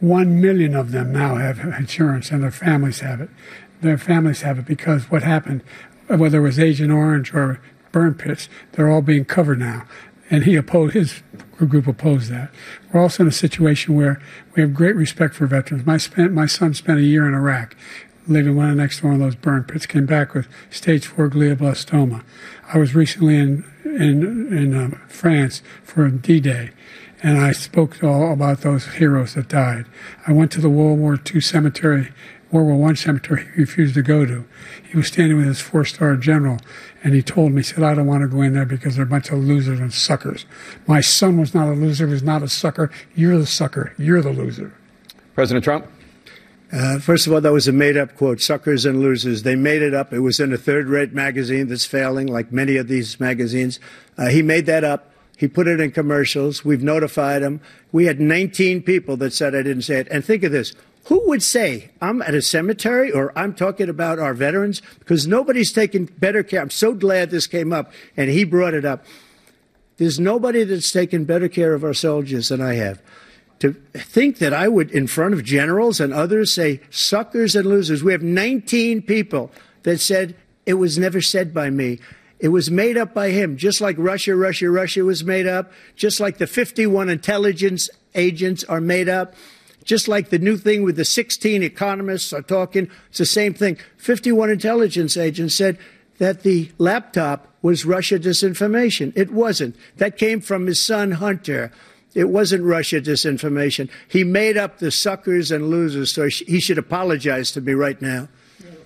One million of them now have insurance, and their families have it. Their families have it because what happened, whether it was Agent Orange or burn pits, they're all being covered now. And he opposed his group opposed that. We're also in a situation where we have great respect for veterans. My spent my son spent a year in Iraq, living one next to one of those burn pits. Came back with stage four glioblastoma. I was recently in in in uh, France for D-Day, and I spoke all about those heroes that died. I went to the World War II cemetery, World War One cemetery. He refused to go to. He was standing with his four-star general, and he told me, he said, "I don't want to go in there because they're a bunch of losers and suckers." My son was not a loser. He was not a sucker. You're the sucker. You're the loser. President Trump. Uh, first of all, that was a made up quote suckers and losers. They made it up. It was in a third rate magazine that's failing, like many of these magazines. Uh, he made that up. He put it in commercials. We've notified him. We had 19 people that said I didn't say it. And think of this who would say I'm at a cemetery or I'm talking about our veterans? Because nobody's taken better care. I'm so glad this came up and he brought it up. There's nobody that's taken better care of our soldiers than I have to think that I would, in front of generals and others, say suckers and losers. We have 19 people that said it was never said by me. It was made up by him, just like Russia, Russia, Russia was made up, just like the 51 intelligence agents are made up, just like the new thing with the 16 economists are talking. It's the same thing. 51 intelligence agents said that the laptop was Russia disinformation. It wasn't. That came from his son, Hunter. It wasn't Russia disinformation. He made up the suckers and losers, so he should apologize to me right now.